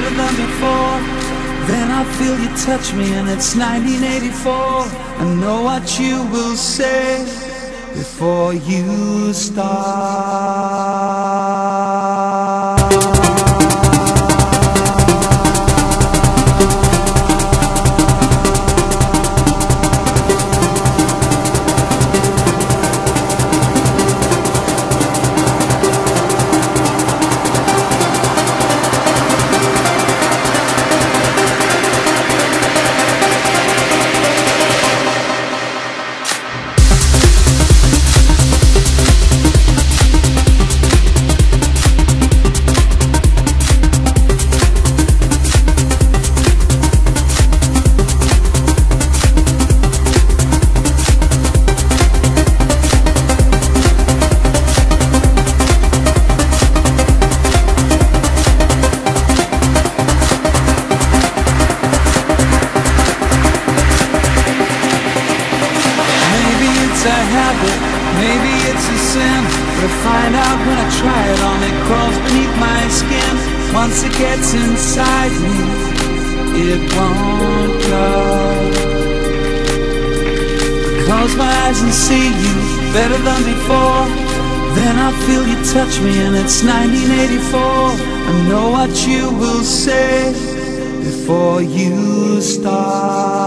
better than before. Then I feel you touch me and it's 1984. I know what you will say before you start. It's a habit, maybe it's a sin But I find out when I try it on It crawls beneath my skin. Once it gets inside me It won't go. I Close my eyes and see you better than before. Then I feel you touch me and it's 1984 I know what you will say Before you start